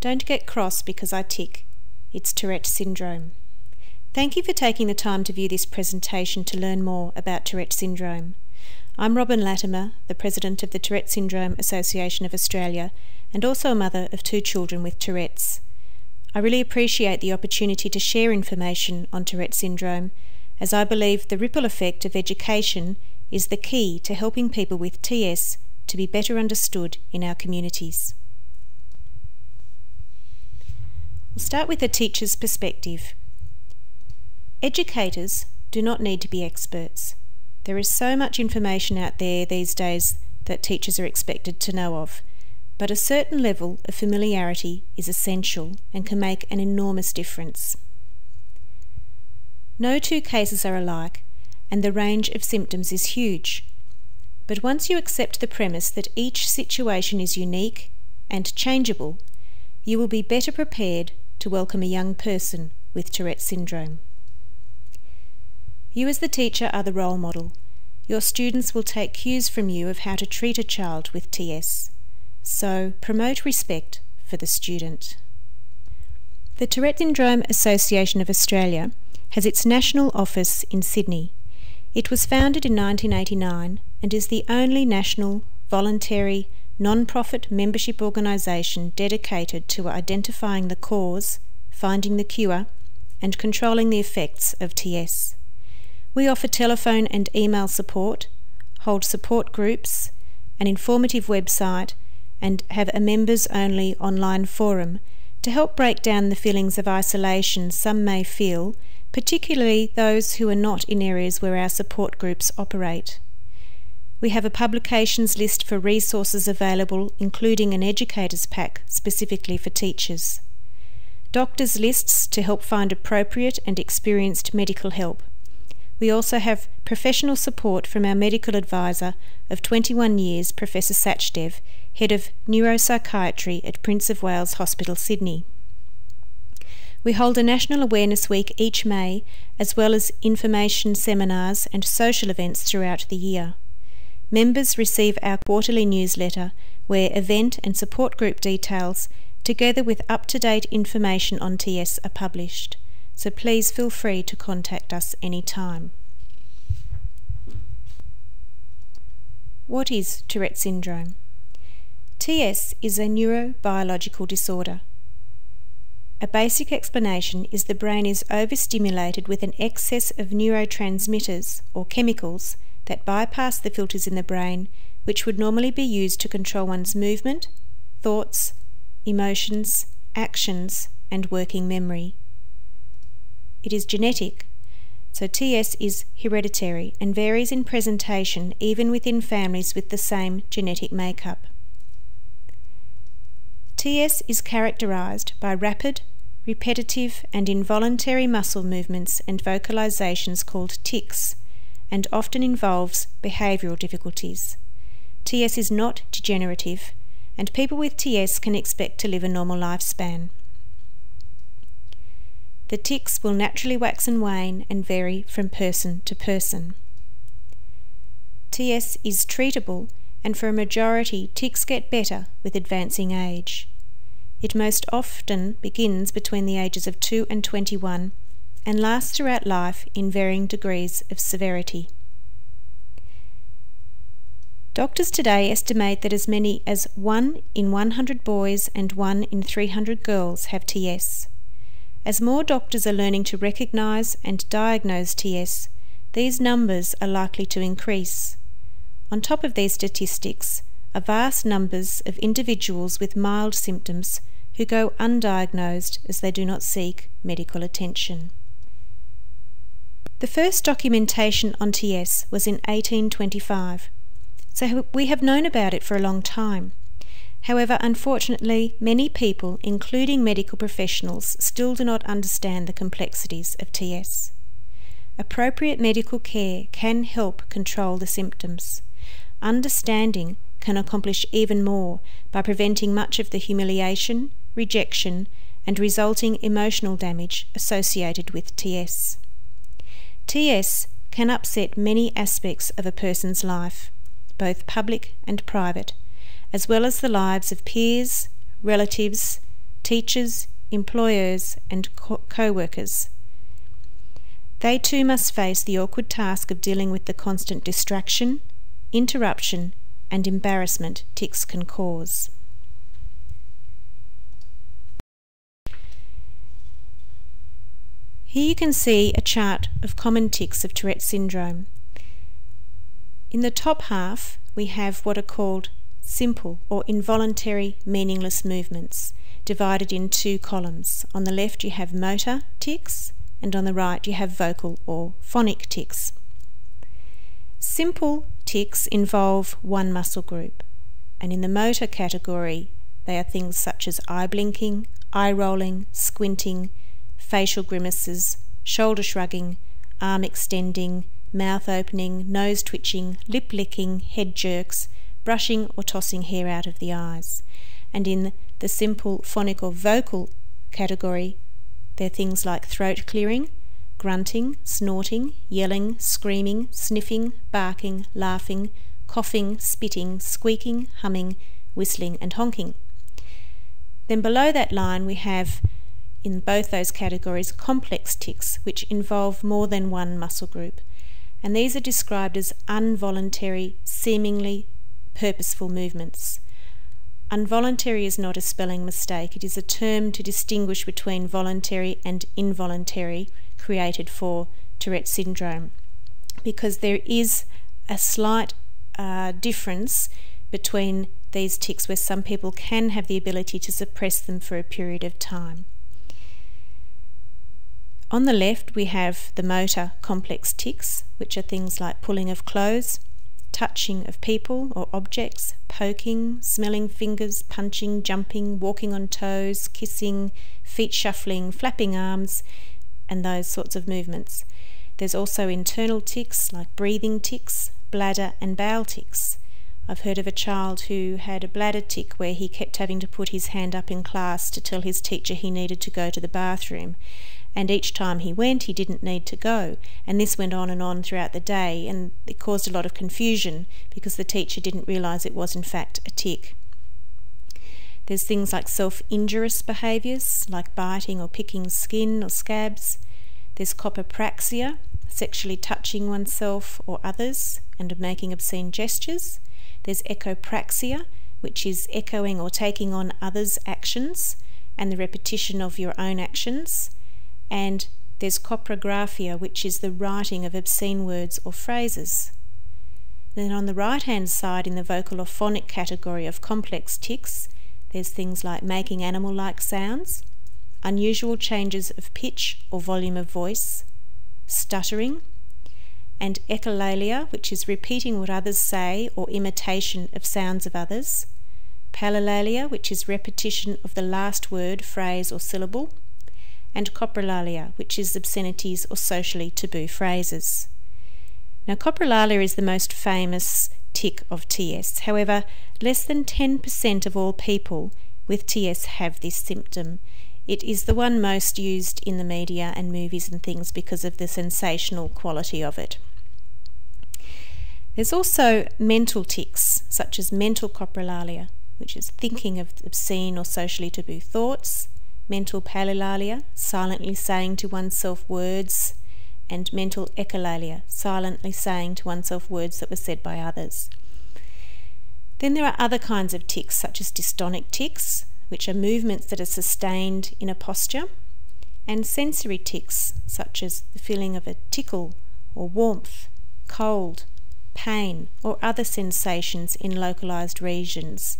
Don't get cross because I tic. It's Tourette syndrome. Thank you for taking the time to view this presentation to learn more about Tourette syndrome. I'm Robyn Latimer, the President of the Tourette Syndrome Association of Australia and also a mother of two children with Tourette's. I really appreciate the opportunity to share information on Tourette syndrome as I believe the ripple effect of education is the key to helping people with TS to be better understood in our communities. We'll start with a teacher's perspective. Educators do not need to be experts. There is so much information out there these days that teachers are expected to know of, but a certain level of familiarity is essential and can make an enormous difference. No two cases are alike, and the range of symptoms is huge. But once you accept the premise that each situation is unique and changeable, you will be better prepared to welcome a young person with Tourette syndrome. You, as the teacher, are the role model. Your students will take cues from you of how to treat a child with TS. So, promote respect for the student. The Tourette Syndrome Association of Australia has its national office in Sydney. It was founded in 1989 and is the only national, voluntary, non-profit membership organisation dedicated to identifying the cause, finding the cure, and controlling the effects of TS. We offer telephone and email support, hold support groups, an informative website, and have a members only online forum to help break down the feelings of isolation some may feel, particularly those who are not in areas where our support groups operate. We have a publications list for resources available, including an educator's pack specifically for teachers. Doctors' lists to help find appropriate and experienced medical help. We also have professional support from our medical advisor of 21 years, Professor Sachdev, Head of Neuropsychiatry at Prince of Wales Hospital, Sydney. We hold a National Awareness Week each May, as well as information seminars and social events throughout the year members receive our quarterly newsletter where event and support group details, together with up to date information on TS, are published. So please feel free to contact us anytime. What is Tourette syndrome? TS is a neurobiological disorder. A basic explanation is the brain is overstimulated with an excess of neurotransmitters or chemicals that bypass the filters in the brain which would normally be used to control one's movement, thoughts, emotions, actions, and working memory. It is genetic, so TS is hereditary and varies in presentation even within families with the same genetic makeup. TS is characterized by rapid, repetitive, and involuntary muscle movements and vocalizations called tics and often involves behavioural difficulties. TS is not degenerative, and people with TS can expect to live a normal lifespan. The tics will naturally wax and wane and vary from person to person. TS is treatable, and for a majority, tics get better with advancing age. It most often begins between the ages of 2 and 21 and lasts throughout life in varying degrees of severity. Doctors today estimate that as many as 1 in 100 boys and 1 in 300 girls have TS. As more doctors are learning to recognise and diagnose TS, these numbers are likely to increase. On top of these statistics are vast numbers of individuals with mild symptoms who go undiagnosed as they do not seek medical attention. The first documentation on TS was in 1825, so we have known about it for a long time. However, unfortunately, many people, including medical professionals, still do not understand the complexities of TS. Appropriate medical care can help control the symptoms. Understanding can accomplish even more by preventing much of the humiliation, rejection, and resulting emotional damage associated with TS. TS can upset many aspects of a person's life, both public and private, as well as the lives of peers, relatives, teachers, employers, and co workers. They too must face the awkward task of dealing with the constant distraction, interruption, and embarrassment tics can cause. Here you can see a chart of common tics of Tourette syndrome. In the top half, we have what are called simple or involuntary meaningless movements, divided in two columns. On the left, you have motor tics, and on the right, you have vocal or phonic tics. Simple tics involve one muscle group, and in the motor category, they are things such as eye blinking, eye rolling, squinting, facial grimaces, shoulder shrugging, arm extending, mouth opening, nose twitching, lip licking, head jerks, brushing or tossing hair out of the eyes. And in the simple phonic or vocal category, they're things like throat clearing, grunting, snorting, yelling, screaming, sniffing, barking, laughing, coughing, spitting, squeaking, humming, whistling, and honking. Then below that line, we have in both those categories complex tics, which involve more than one muscle group. And these are described as involuntary, seemingly purposeful movements. Unvoluntary is not a spelling mistake, it is a term to distinguish between voluntary and involuntary created for Tourette syndrome because there is a slight uh, difference between these tics where some people can have the ability to suppress them for a period of time. On the left, we have the motor complex tics, which are things like pulling of clothes, touching of people or objects, poking, smelling fingers, punching, jumping, walking on toes, kissing, feet shuffling, flapping arms, and those sorts of movements. There's also internal tics like breathing tics, bladder and bowel tics. I've heard of a child who had a bladder tic where he kept having to put his hand up in class to tell his teacher he needed to go to the bathroom and each time he went, he didn't need to go. And this went on and on throughout the day, and it caused a lot of confusion because the teacher didn't realise it was, in fact, a tic. There's things like self injurious behaviours, like biting or picking skin or scabs. There's copropraxia, sexually touching oneself or others and making obscene gestures. There's echopraxia, which is echoing or taking on others' actions and the repetition of your own actions and there's coprographia, which is the writing of obscene words or phrases. Then on the right hand side, in the vocal or phonic category of complex tics, there's things like making animal like sounds, unusual changes of pitch or volume of voice, stuttering, and echolalia, which is repeating what others say or imitation of sounds of others, palilalia, which is repetition of the last word, phrase, or syllable, and coprolalia, which is obscenities or socially taboo phrases. Now, coprolalia is the most famous tic of TS. However, less than 10% of all people with TS have this symptom. It is the one most used in the media and movies and things because of the sensational quality of it. There's also mental tics, such as mental coprolalia, which is thinking of obscene or socially taboo thoughts, mental palilalia, silently saying to oneself words, and mental echolalia, silently saying to oneself words that were said by others. Then there are other kinds of tics, such as dystonic tics, which are movements that are sustained in a posture, and sensory tics, such as the feeling of a tickle or warmth, cold, pain, or other sensations in localized regions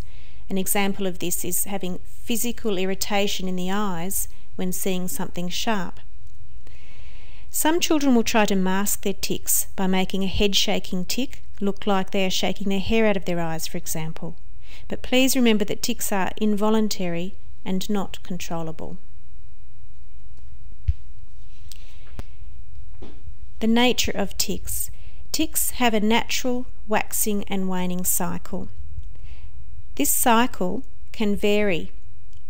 an example of this is having physical irritation in the eyes when seeing something sharp. Some children will try to mask their tics by making a head shaking tic look like they are shaking their hair out of their eyes, for example. But please remember that tics are involuntary and not controllable. The nature of tics. Tics have a natural waxing and waning cycle. This cycle can vary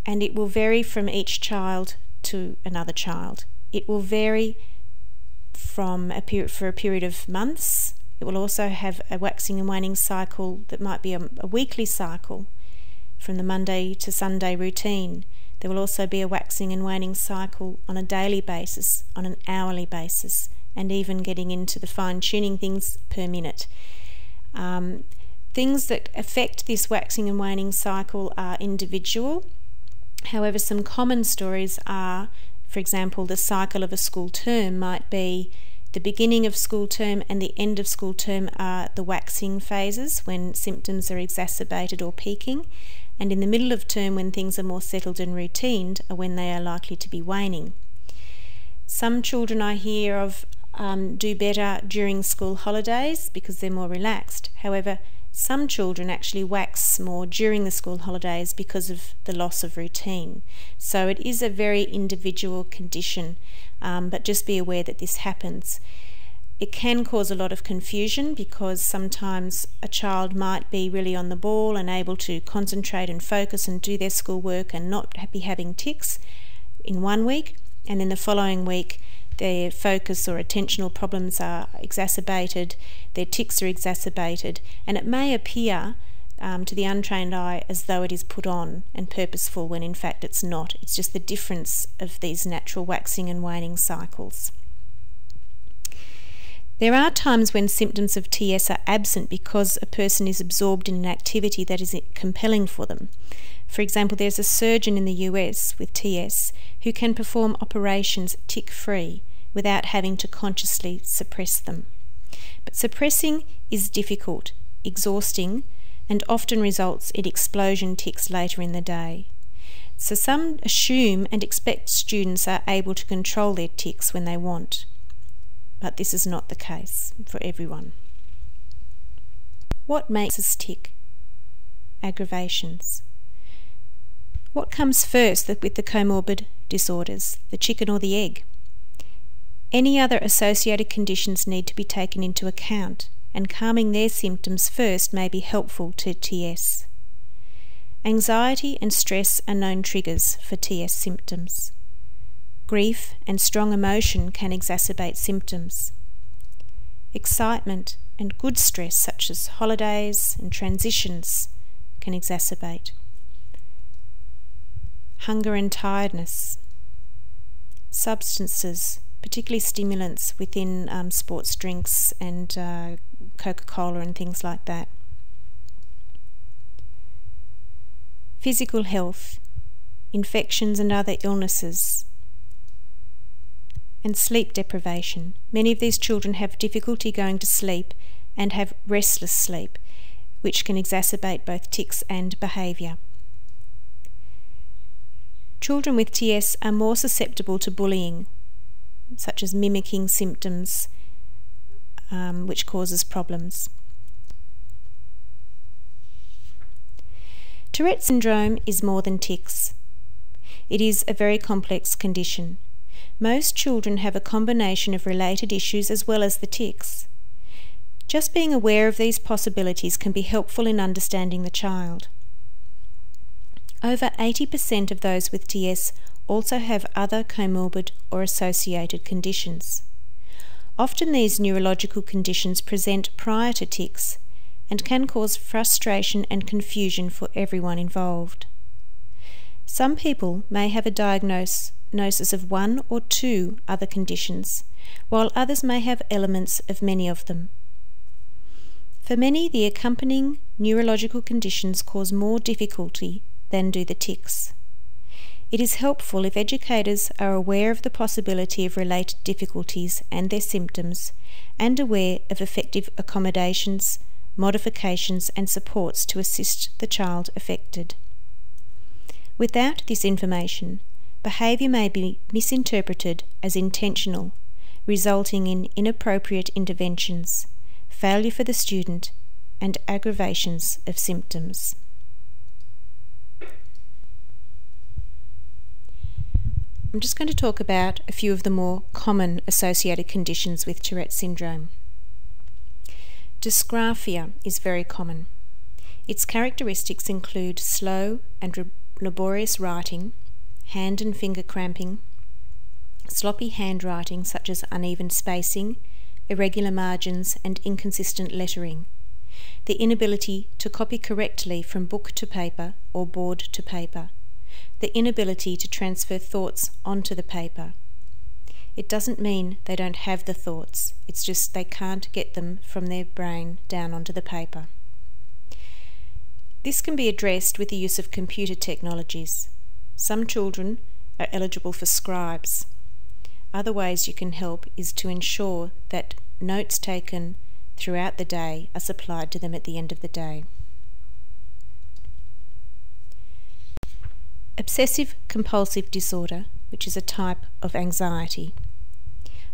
and it will vary from each child to another child. It will vary from a period for a period of months. It will also have a waxing and waning cycle that might be a, a weekly cycle from the Monday to Sunday routine. There will also be a waxing and waning cycle on a daily basis, on an hourly basis, and even getting into the fine tuning things per minute. Um, things that affect this waxing and waning cycle are individual. However, some common stories are, for example, the cycle of a school term might be the beginning of school term and the end of school term are the waxing phases when symptoms are exacerbated or peaking, and in the middle of term when things are more settled and routined are when they are likely to be waning. Some children I hear of um, do better during school holidays because they're more relaxed. However, some children actually wax more during the school holidays because of the loss of routine. So it is a very individual condition, um, but just be aware that this happens. It can cause a lot of confusion because sometimes a child might be really on the ball and able to concentrate and focus and do their schoolwork and not be having tics in one week, and then the following week their focus or attentional problems are exacerbated, their tics are exacerbated, and it may appear um, to the untrained eye as though it is put on and purposeful when in fact it's not. It's just the difference of these natural waxing and waning cycles. There are times when symptoms of TS are absent because a person is absorbed in an activity that is compelling for them. For example, there's a surgeon in the US with TS who can perform operations tic free without having to consciously suppress them. But suppressing is difficult, exhausting, and often results in explosion tics later in the day. So some assume and expect students are able to control their tics when they want. But this is not the case for everyone. What makes us tick? Aggravations. What comes first with the comorbid disorders, the chicken or the egg? Any other associated conditions need to be taken into account, and calming their symptoms first may be helpful to TS. Anxiety and stress are known triggers for TS symptoms. Grief and strong emotion can exacerbate symptoms. Excitement and good stress, such as holidays and transitions, can exacerbate. Hunger and tiredness. Substances particularly stimulants within um, sports drinks and uh, Coca Cola and things like that. Physical health, infections and other illnesses, and sleep deprivation. Many of these children have difficulty going to sleep and have restless sleep, which can exacerbate both tics and behaviour. Children with TS are more susceptible to bullying, such as mimicking symptoms, um, which causes problems. Tourette syndrome is more than tics. It is a very complex condition. Most children have a combination of related issues as well as the tics. Just being aware of these possibilities can be helpful in understanding the child. Over 80% of those with TS also have other comorbid or associated conditions. Often these neurological conditions present prior to tics and can cause frustration and confusion for everyone involved. Some people may have a diagnosis of one or two other conditions, while others may have elements of many of them. For many, the accompanying neurological conditions cause more difficulty than do the tics. It is helpful if educators are aware of the possibility of related difficulties and their symptoms and aware of effective accommodations, modifications, and supports to assist the child affected. Without this information, behaviour may be misinterpreted as intentional, resulting in inappropriate interventions, failure for the student, and aggravations of symptoms. I'm just going to talk about a few of the more common associated conditions with Tourette syndrome. Dysgraphia is very common. Its characteristics include slow and laborious writing, hand and finger cramping, sloppy handwriting such as uneven spacing, irregular margins, and inconsistent lettering, the inability to copy correctly from book to paper or board to paper, the inability to transfer thoughts onto the paper. It doesn't mean they don't have the thoughts, it's just they can't get them from their brain down onto the paper. This can be addressed with the use of computer technologies. Some children are eligible for scribes. Other ways you can help is to ensure that notes taken throughout the day are supplied to them at the end of the day. Obsessive compulsive disorder, which is a type of anxiety.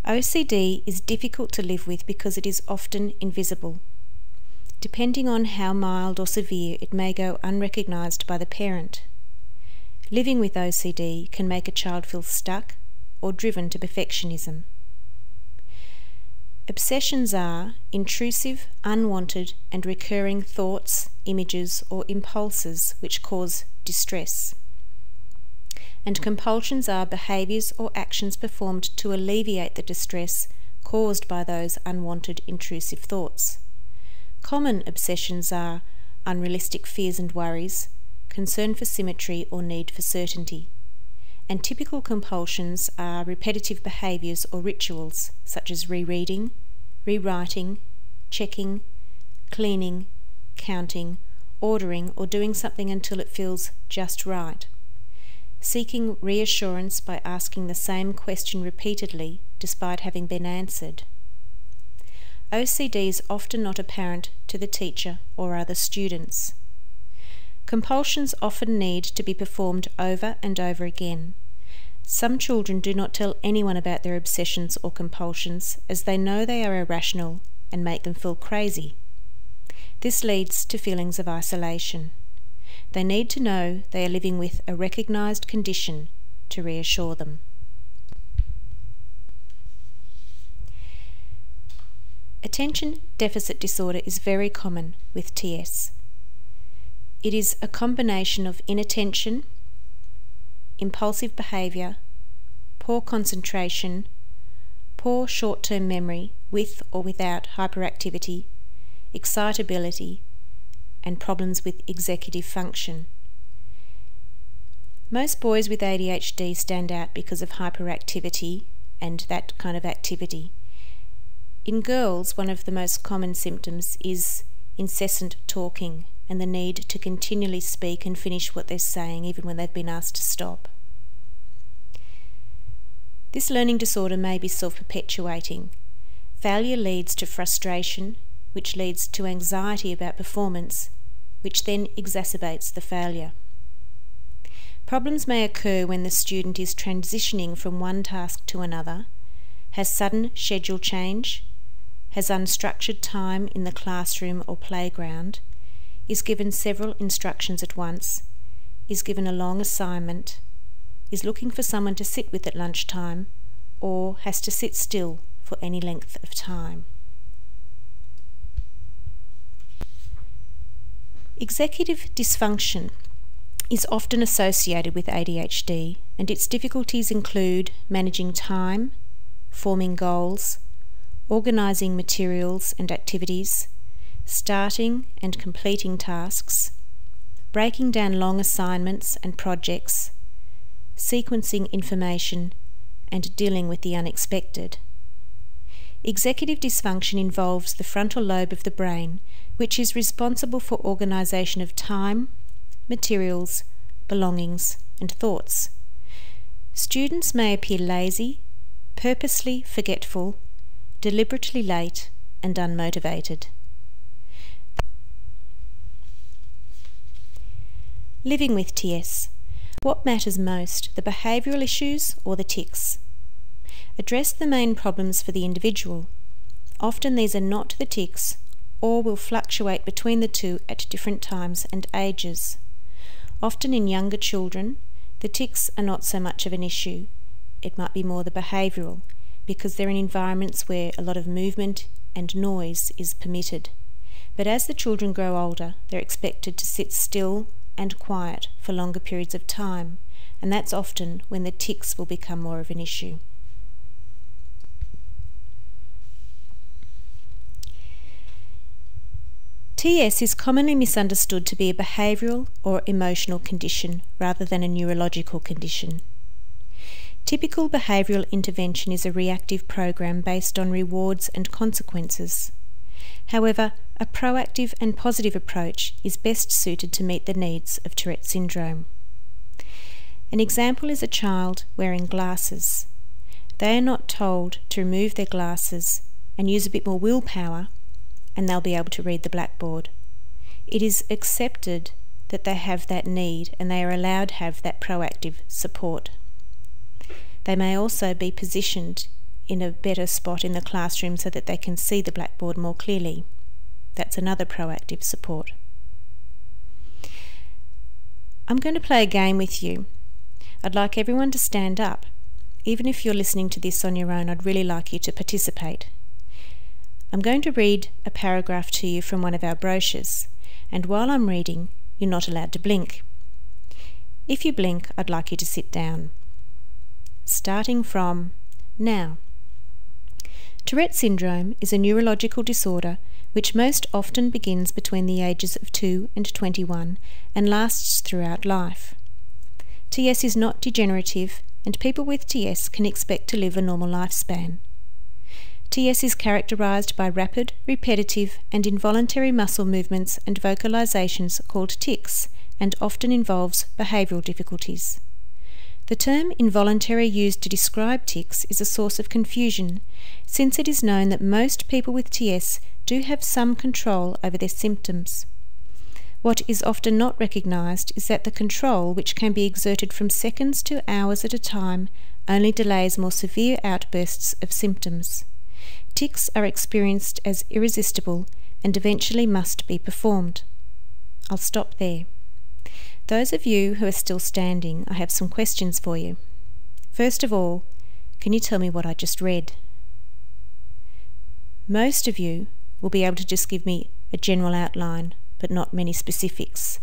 OCD is difficult to live with because it is often invisible. Depending on how mild or severe, it may go unrecognised by the parent. Living with OCD can make a child feel stuck or driven to perfectionism. Obsessions are intrusive, unwanted, and recurring thoughts, images, or impulses which cause distress. And compulsions are behaviours or actions performed to alleviate the distress caused by those unwanted, intrusive thoughts. Common obsessions are unrealistic fears and worries, concern for symmetry or need for certainty. And typical compulsions are repetitive behaviours or rituals, such as rereading, rewriting, checking, cleaning, counting, ordering, or doing something until it feels just right. Seeking reassurance by asking the same question repeatedly despite having been answered. OCD is often not apparent to the teacher or other students. Compulsions often need to be performed over and over again. Some children do not tell anyone about their obsessions or compulsions as they know they are irrational and make them feel crazy. This leads to feelings of isolation. They need to know they are living with a recognised condition to reassure them. Attention deficit disorder is very common with TS. It is a combination of inattention, impulsive behaviour, poor concentration, poor short term memory with or without hyperactivity, excitability, and problems with executive function. Most boys with ADHD stand out because of hyperactivity and that kind of activity. In girls, one of the most common symptoms is incessant talking and the need to continually speak and finish what they're saying even when they've been asked to stop. This learning disorder may be self perpetuating. Failure leads to frustration, which leads to anxiety about performance, which then exacerbates the failure. Problems may occur when the student is transitioning from one task to another, has sudden schedule change, has unstructured time in the classroom or playground, is given several instructions at once, is given a long assignment, is looking for someone to sit with at lunchtime, or has to sit still for any length of time. Executive dysfunction is often associated with ADHD, and its difficulties include managing time, forming goals, organising materials and activities, starting and completing tasks, breaking down long assignments and projects, sequencing information, and dealing with the unexpected. Executive dysfunction involves the frontal lobe of the brain, which is responsible for organisation of time, materials, belongings, and thoughts. Students may appear lazy, purposely forgetful, deliberately late and unmotivated. Living with TS. What matters most, the behavioural issues or the tics? Address the main problems for the individual. Often these are not the tics or will fluctuate between the two at different times and ages. Often in younger children, the tics are not so much of an issue. It might be more the behavioural, because they're in environments where a lot of movement and noise is permitted. But as the children grow older, they're expected to sit still and quiet for longer periods of time, and that's often when the tics will become more of an issue. TS is commonly misunderstood to be a behavioural or emotional condition rather than a neurological condition. Typical behavioural intervention is a reactive program based on rewards and consequences. However, a proactive and positive approach is best suited to meet the needs of Tourette syndrome. An example is a child wearing glasses. They are not told to remove their glasses and use a bit more willpower and they'll be able to read the blackboard. It is accepted that they have that need and they are allowed to have that proactive support. They may also be positioned in a better spot in the classroom so that they can see the blackboard more clearly. That's another proactive support. I'm going to play a game with you. I'd like everyone to stand up. Even if you're listening to this on your own, I'd really like you to participate. I'm going to read a paragraph to you from one of our brochures, and while I'm reading, you're not allowed to blink. If you blink, I'd like you to sit down. Starting from now. Tourette syndrome is a neurological disorder which most often begins between the ages of 2 and 21 and lasts throughout life. TS is not degenerative, and people with TS can expect to live a normal lifespan. TS is characterized by rapid, repetitive, and involuntary muscle movements and vocalizations called tics, and often involves behavioral difficulties. The term involuntary used to describe tics is a source of confusion, since it is known that most people with TS do have some control over their symptoms. What is often not recognised is that the control, which can be exerted from seconds to hours at a time, only delays more severe outbursts of symptoms. Tics are experienced as irresistible and eventually must be performed. I'll stop there. Those of you who are still standing, I have some questions for you. First of all, can you tell me what I just read? Most of you will be able to just give me a general outline, but not many specifics.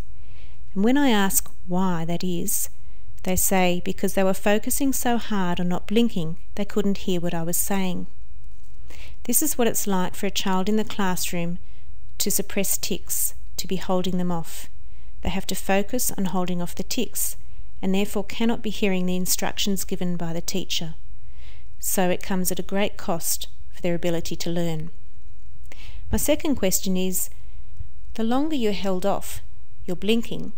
And when I ask why that is, they say because they were focusing so hard on not blinking, they couldn't hear what I was saying. This is what it's like for a child in the classroom to suppress tics, to be holding them off. They have to focus on holding off the tics and therefore cannot be hearing the instructions given by the teacher. So it comes at a great cost for their ability to learn. My second question is the longer you're held off, you're blinking,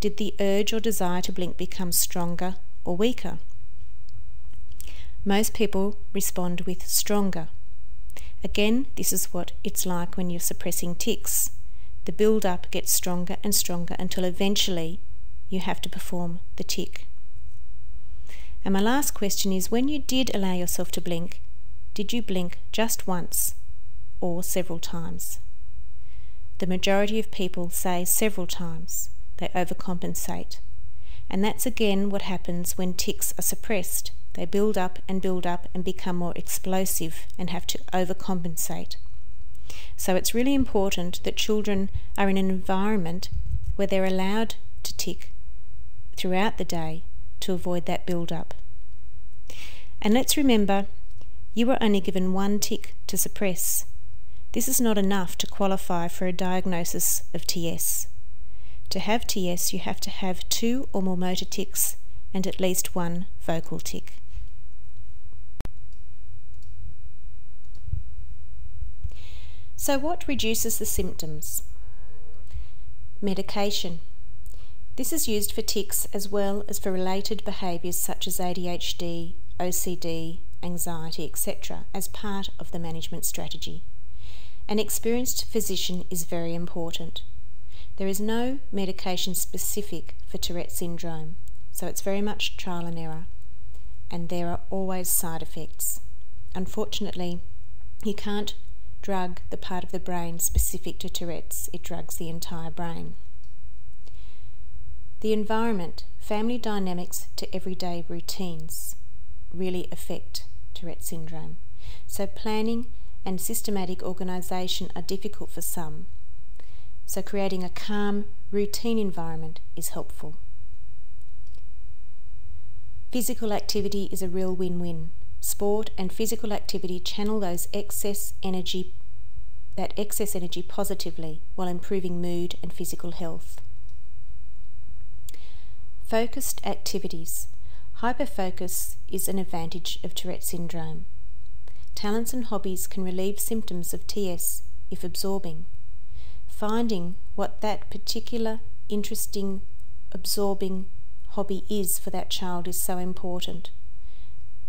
did the urge or desire to blink become stronger or weaker? Most people respond with stronger. Again, this is what it's like when you're suppressing tics. The build up gets stronger and stronger until eventually you have to perform the tic. And my last question is when you did allow yourself to blink, did you blink just once or several times? The majority of people say several times. They overcompensate. And that's again what happens when tics are suppressed. They build up and build up and become more explosive and have to overcompensate. So it's really important that children are in an environment where they're allowed to tic throughout the day to avoid that build up. And let's remember, you were only given one tic to suppress. This is not enough to qualify for a diagnosis of TS. To have TS, you have to have two or more motor tics and at least one vocal tic. So, what reduces the symptoms? Medication. This is used for tics as well as for related behaviours such as ADHD, OCD, anxiety, etc., as part of the management strategy. An experienced physician is very important. There is no medication specific for Tourette syndrome, so it's very much trial and error, and there are always side effects. Unfortunately, you can't drug the part of the brain specific to Tourette's, it drugs the entire brain. The environment, family dynamics to everyday routines really affect Tourette syndrome. So planning and systematic organisation are difficult for some. So creating a calm, routine environment is helpful. Physical activity is a real win-win sport and physical activity channel those excess energy that excess energy positively while improving mood and physical health. Focused activities. Hyperfocus is an advantage of Tourette syndrome. Talents and hobbies can relieve symptoms of TS if absorbing. Finding what that particular interesting, absorbing hobby is for that child is so important.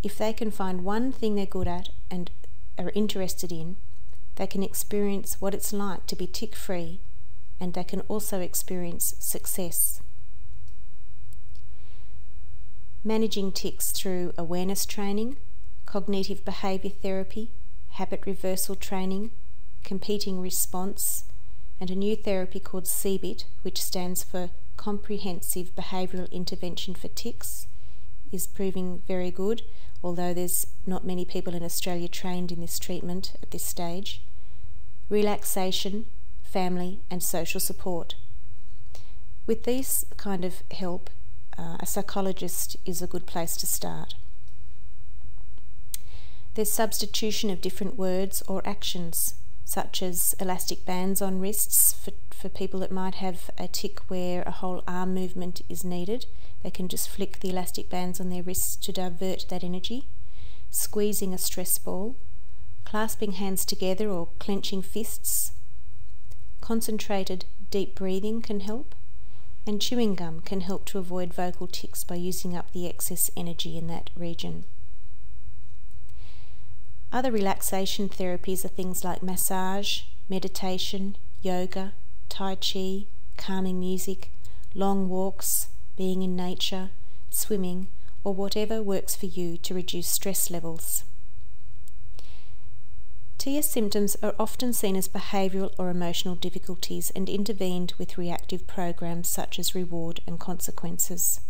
If they can find one thing they're good at and are interested in, they can experience what it's like to be tic free and they can also experience success. Managing tics through awareness training, cognitive behaviour therapy, habit reversal training, competing response, and a new therapy called CBIT, which stands for Comprehensive Behavioural Intervention for Tics, is proving very good, although there's not many people in Australia trained in this treatment at this stage. Relaxation, family, and social support. With these kind of help, uh, a psychologist is a good place to start. There's substitution of different words or actions such as elastic bands on wrists for, for people that might have a tic where a whole arm movement is needed. They can just flick the elastic bands on their wrists to divert that energy. Squeezing a stress ball, clasping hands together or clenching fists. Concentrated deep breathing can help. And chewing gum can help to avoid vocal tics by using up the excess energy in that region. Other relaxation therapies are things like massage, meditation, yoga, tai chi, calming music, long walks, being in nature, swimming, or whatever works for you to reduce stress levels. TS symptoms are often seen as behavioural or emotional difficulties and intervened with reactive programs such as reward and consequences.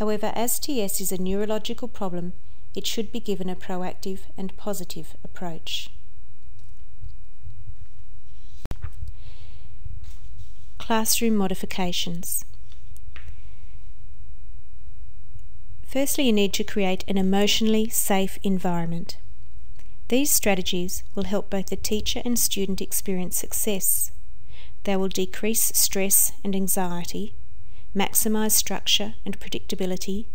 However, as TS is a neurological problem, it should be given a proactive and positive approach. Classroom modifications. Firstly, you need to create an emotionally safe environment. These strategies will help both the teacher and student experience success. They will decrease stress and anxiety, maximise structure and predictability,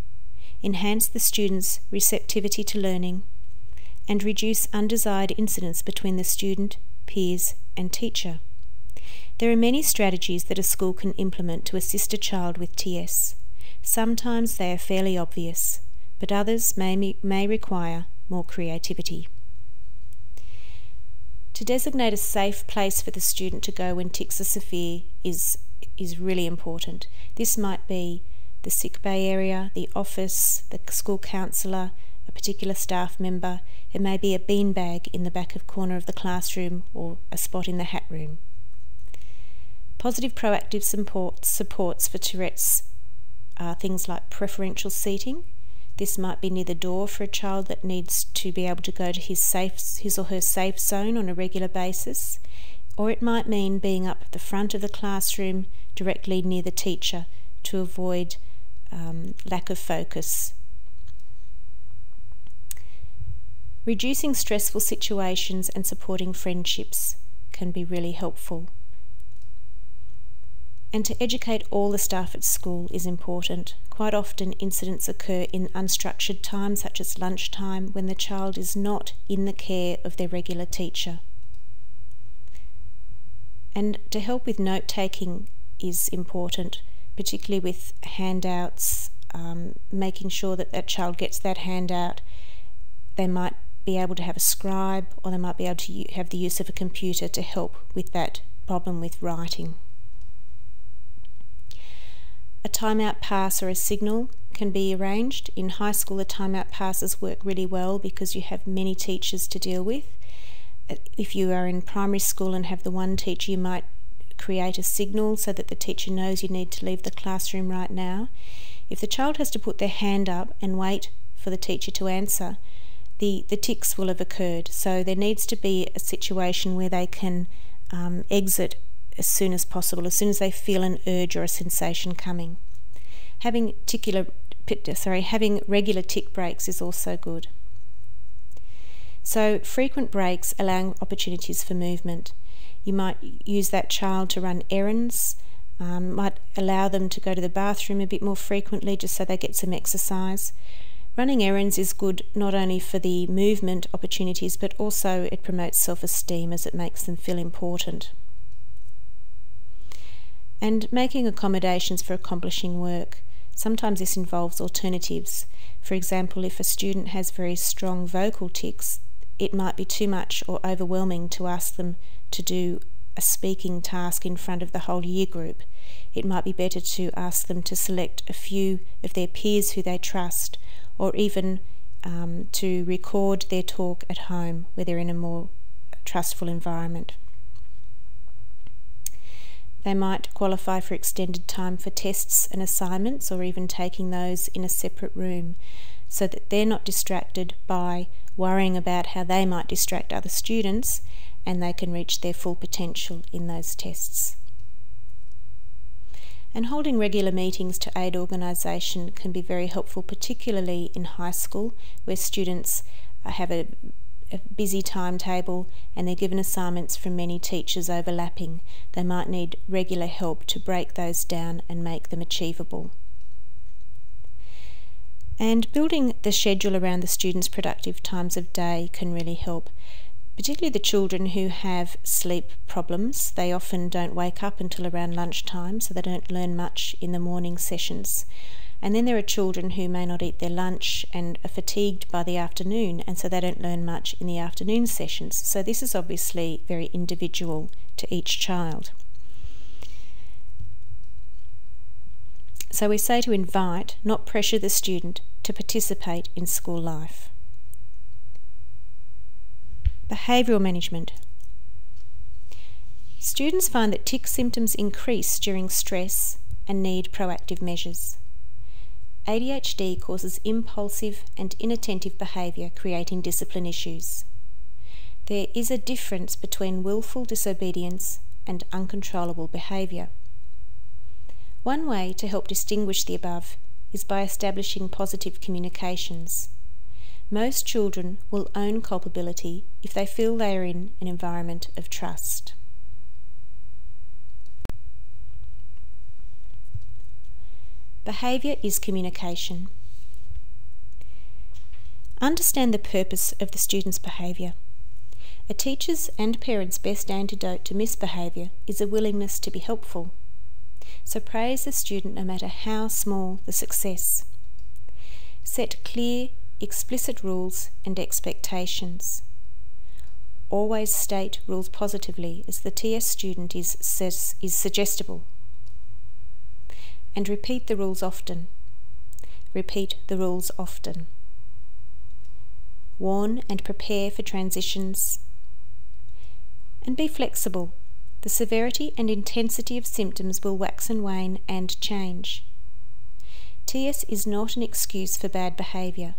enhance the student's receptivity to learning, and reduce undesired incidents between the student, peers, and teacher. There are many strategies that a school can implement to assist a child with TS. Sometimes they are fairly obvious, but others may, may require more creativity. To designate a safe place for the student to go when tics are severe is, is really important. This might be the sick bay area, the office, the school counsellor, a particular staff member. It may be a beanbag in the back of corner of the classroom or a spot in the hat room. Positive proactive support, supports for Tourette's are things like preferential seating. This might be near the door for a child that needs to be able to go to his safe, his or her safe zone on a regular basis, or it might mean being up at the front of the classroom directly near the teacher to avoid um, lack of focus. Reducing stressful situations and supporting friendships can be really helpful. And to educate all the staff at school is important. Quite often, incidents occur in unstructured time, such as lunchtime, when the child is not in the care of their regular teacher. And to help with note taking is important particularly with handouts, um, making sure that that child gets that handout. They might be able to have a scribe or they might be able to have the use of a computer to help with that problem with writing. A timeout pass or a signal can be arranged. In high school, the timeout passes work really well because you have many teachers to deal with. If you are in primary school and have the one teacher, you might create a signal so that the teacher knows you need to leave the classroom right now. If the child has to put their hand up and wait for the teacher to answer, the, the tics will have occurred. So there needs to be a situation where they can um, exit as soon as possible, as soon as they feel an urge or a sensation coming. Having sorry, having regular tic breaks is also good. So frequent breaks allowing opportunities for movement. You might use that child to run errands, um, might allow them to go to the bathroom a bit more frequently just so they get some exercise. Running errands is good not only for the movement opportunities but also it promotes self esteem as it makes them feel important. And making accommodations for accomplishing work. Sometimes this involves alternatives. For example, if a student has very strong vocal tics, it might be too much or overwhelming to ask them to do a speaking task in front of the whole year group. It might be better to ask them to select a few of their peers who they trust, or even um, to record their talk at home where they're in a more trustful environment. They might qualify for extended time for tests and assignments, or even taking those in a separate room so that they're not distracted by worrying about how they might distract other students and they can reach their full potential in those tests. And holding regular meetings to aid organisation can be very helpful, particularly in high school, where students have a, a busy timetable and they're given assignments from many teachers overlapping. They might need regular help to break those down and make them achievable. And building the schedule around the students' productive times of day can really help particularly the children who have sleep problems. They often don't wake up until around lunchtime, so they don't learn much in the morning sessions. And then there are children who may not eat their lunch and are fatigued by the afternoon, and so they don't learn much in the afternoon sessions. So this is obviously very individual to each child. So we say to invite, not pressure the student to participate in school life. Behavioural management. Students find that tic symptoms increase during stress and need proactive measures. ADHD causes impulsive and inattentive behaviour, creating discipline issues. There is a difference between willful disobedience and uncontrollable behaviour. One way to help distinguish the above is by establishing positive communications. Most children will own culpability if they feel they are in an environment of trust. Behaviour is communication. Understand the purpose of the student's behaviour. A teacher's and parents' best antidote to misbehaviour is a willingness to be helpful. So praise the student no matter how small the success. Set clear, explicit rules and expectations. Always state rules positively as the TS student is, is suggestible. And repeat the rules often. Repeat the rules often. Warn and prepare for transitions. And be flexible. The severity and intensity of symptoms will wax and wane and change. TS is not an excuse for bad behaviour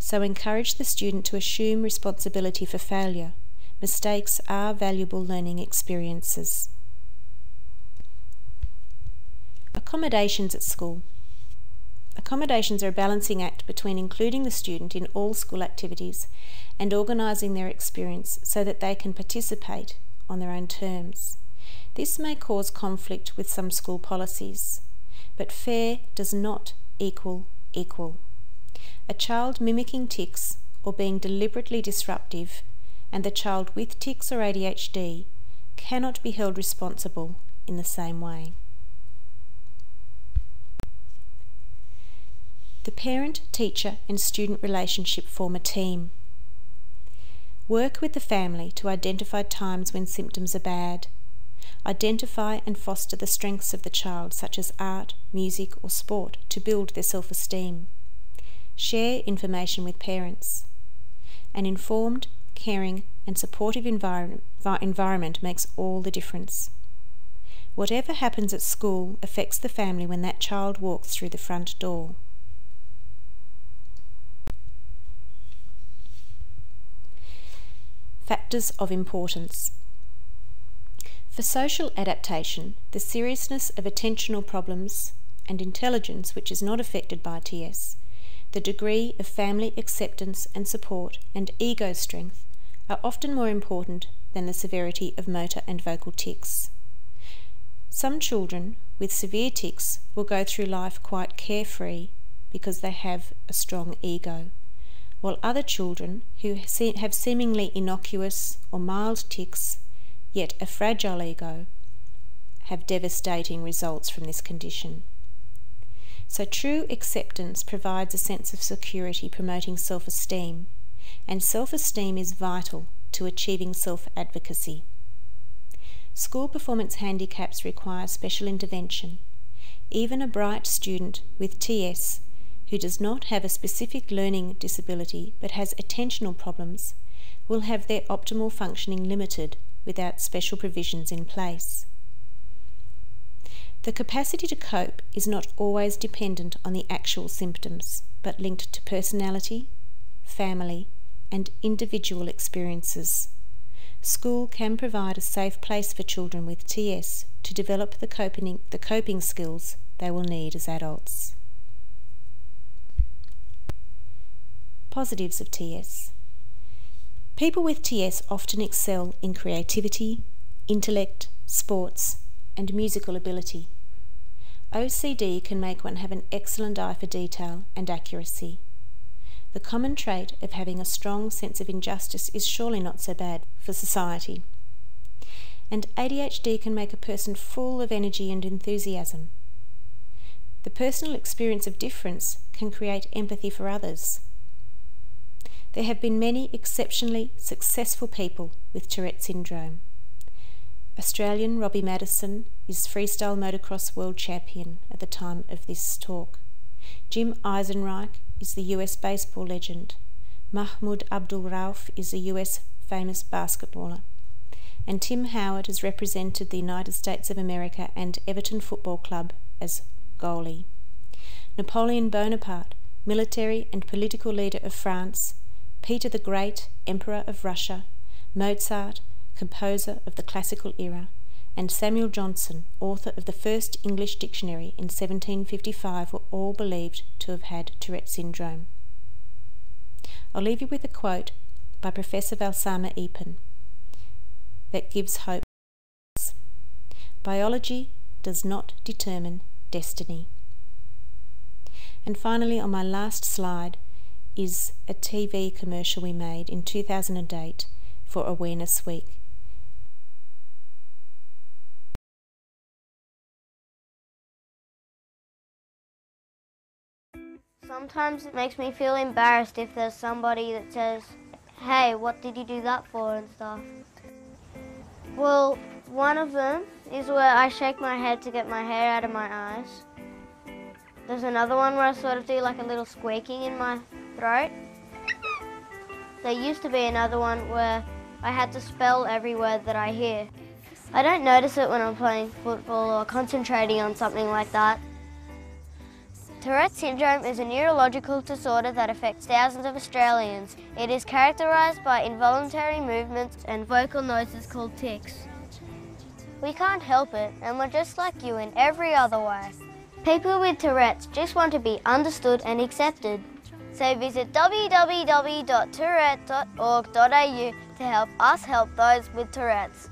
so encourage the student to assume responsibility for failure. Mistakes are valuable learning experiences. Accommodations at school. Accommodations are a balancing act between including the student in all school activities and organising their experience so that they can participate on their own terms. This may cause conflict with some school policies, but fair does not equal equal a child mimicking tics or being deliberately disruptive, and the child with tics or ADHD cannot be held responsible in the same way. The parent, teacher, and student relationship form a team. Work with the family to identify times when symptoms are bad. Identify and foster the strengths of the child, such as art, music, or sport, to build their self esteem. Share information with parents. An informed, caring, and supportive environment, environment makes all the difference. Whatever happens at school affects the family when that child walks through the front door. Factors of importance. For social adaptation, the seriousness of attentional problems and intelligence, which is not affected by TS, the degree of family acceptance and support and ego strength are often more important than the severity of motor and vocal tics. Some children with severe tics will go through life quite carefree because they have a strong ego, while other children who have seemingly innocuous or mild tics, yet a fragile ego, have devastating results from this condition. So, true acceptance provides a sense of security promoting self esteem, and self esteem is vital to achieving self advocacy. School performance handicaps require special intervention. Even a bright student with TS who does not have a specific learning disability but has attentional problems will have their optimal functioning limited without special provisions in place. The capacity to cope is not always dependent on the actual symptoms, but linked to personality, family, and individual experiences. School can provide a safe place for children with TS to develop the coping, the coping skills they will need as adults. Positives of TS People with TS often excel in creativity, intellect, sports, and musical ability. OCD can make one have an excellent eye for detail and accuracy. The common trait of having a strong sense of injustice is surely not so bad for society. And ADHD can make a person full of energy and enthusiasm. The personal experience of difference can create empathy for others. There have been many exceptionally successful people with Tourette syndrome. Australian Robbie Maddison is freestyle motocross world champion at the time of this talk. Jim Eisenreich is the US baseball legend. Mahmoud Abdul Rauf is a US famous basketballer. And Tim Howard has represented the United States of America and Everton Football Club as goalie. Napoleon Bonaparte, military and political leader of France, Peter the Great, Emperor of Russia, Mozart, composer of the classical era, and Samuel Johnson, author of the first English dictionary in 1755, were all believed to have had Tourette syndrome. I'll leave you with a quote by Professor Valsamma Eapen that gives hope. Biology does not determine destiny. And finally, on my last slide, is a TV commercial we made in 2008 for Awareness Week. Sometimes it makes me feel embarrassed if there's somebody that says, hey, what did you do that for and stuff. Well, one of them is where I shake my head to get my hair out of my eyes. There's another one where I sort of do like a little squeaking in my throat. There used to be another one where I had to spell every word that I hear. I don't notice it when I'm playing football or concentrating on something like that. Tourette syndrome is a neurological disorder that affects thousands of Australians. It is characterised by involuntary movements and vocal noises called tics. We can't help it, and we're just like you in every other way. People with Tourette's just want to be understood and accepted. So visit www.tourette.org.au to help us help those with Tourette's.